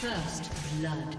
First blood.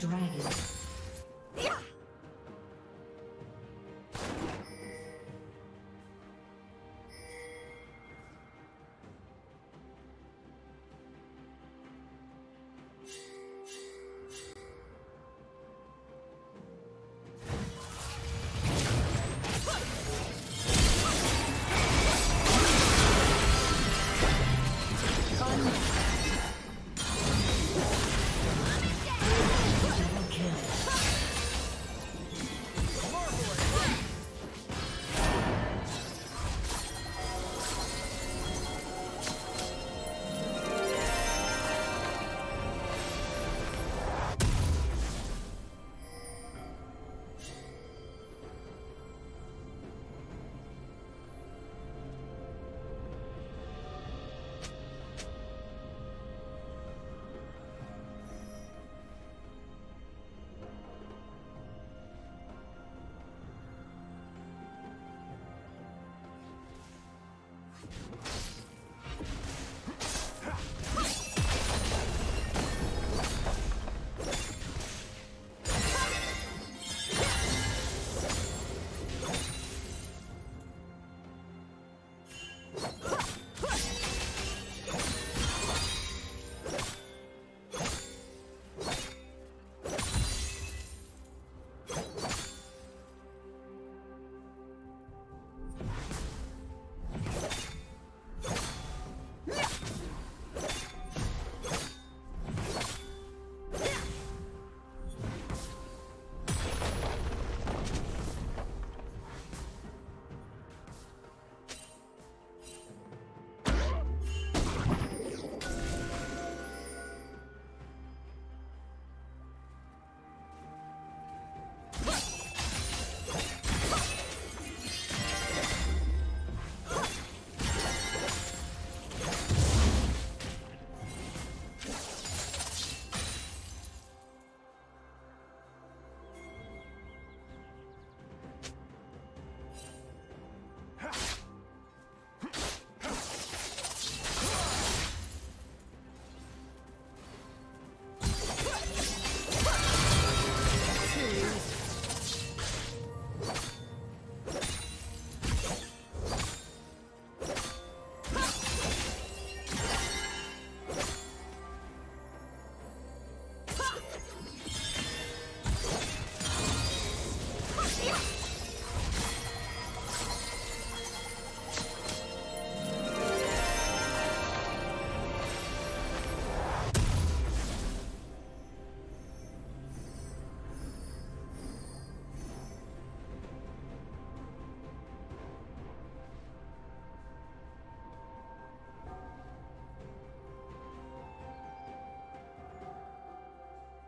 Kill. Yeah.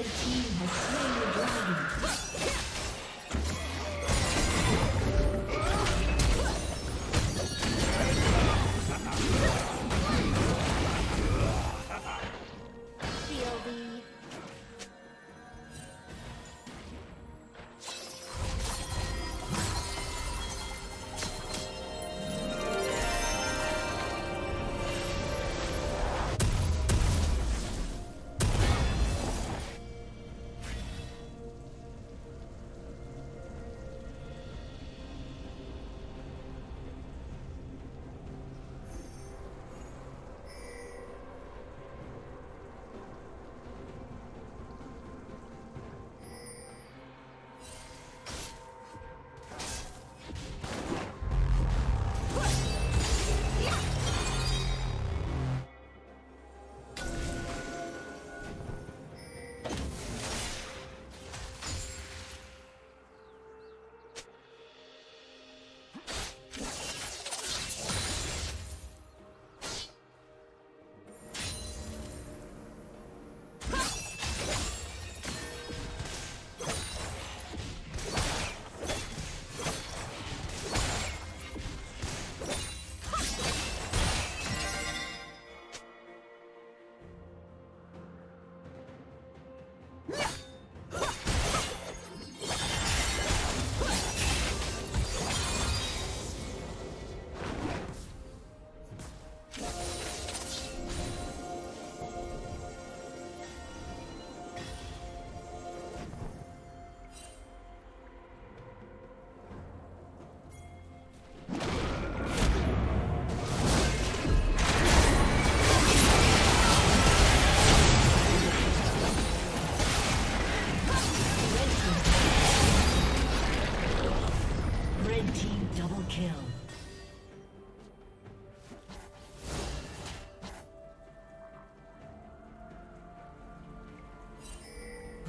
Red team.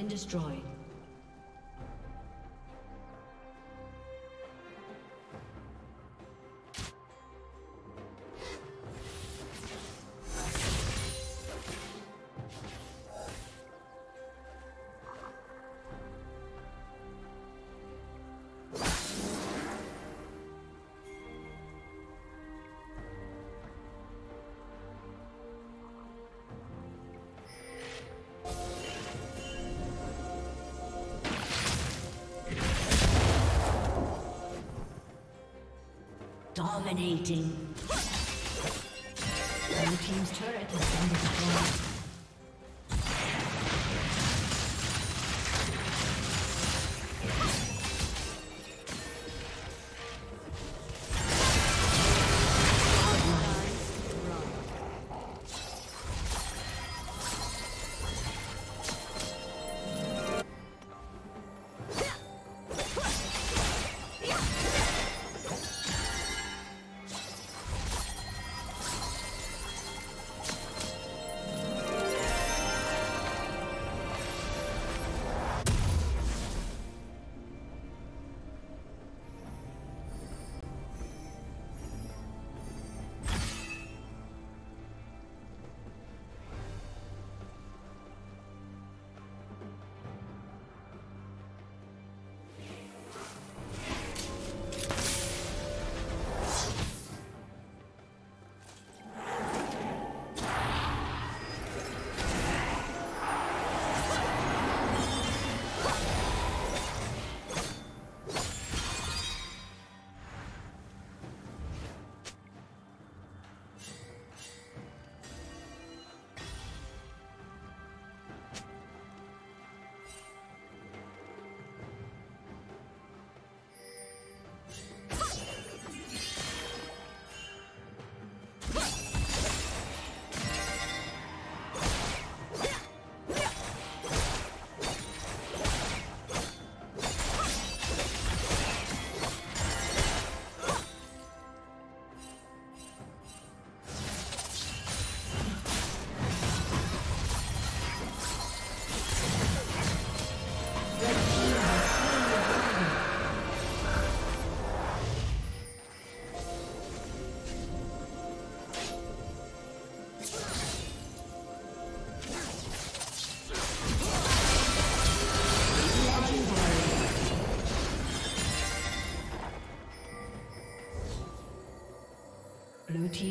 Been destroyed. Dominating.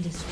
Turret